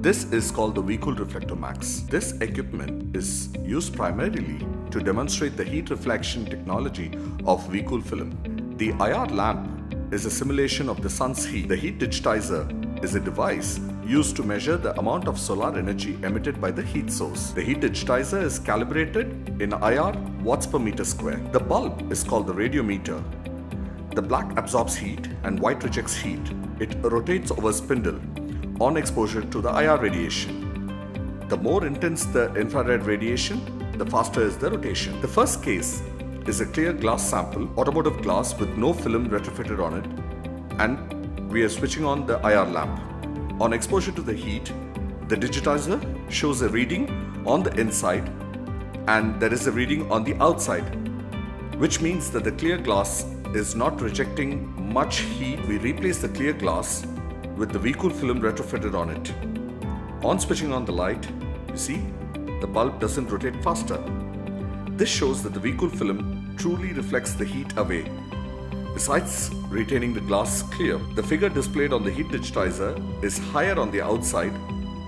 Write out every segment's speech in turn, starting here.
This is called the V-KOOL Reflecto-Max. This equipment is used primarily to demonstrate the heat reflection technology of V-KOOL film. The IR lamp is a simulation of the sun's heat. The heat digitizer is a device used to measure the amount of solar energy emitted by the heat source. The heat digitizer is calibrated in IR watts per meter square. The bulb is called the radiometer. The black absorbs heat and white rejects heat. It rotates over a spindle on exposure to the IR radiation. The more intense the infrared radiation, the faster is the rotation. The first case is a clear glass sample, automotive glass with no film retrofitted on it, and we are switching on the IR lamp. On exposure to the heat, the digitizer shows a reading on the inside and there is a reading on the outside, which means that the clear glass is not rejecting much heat. We replace the clear glass with the V-KOOL film retrofitted on it. On switching on the light, you see, the bulb doesn't rotate faster. This shows that the V-KOOL film truly reflects the heat away. Besides retaining the glass clear, the figure displayed on the heat digitizer is higher on the outside,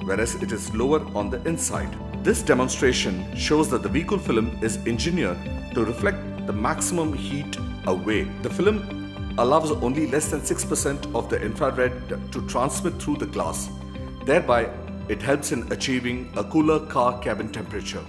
whereas it is lower on the inside. This demonstration shows that the V-KOOL film is engineered to reflect the maximum heat away. The film allows only less than 6% of the infrared to transmit through the glass. Thereby, it helps in achieving a cooler car cabin temperature.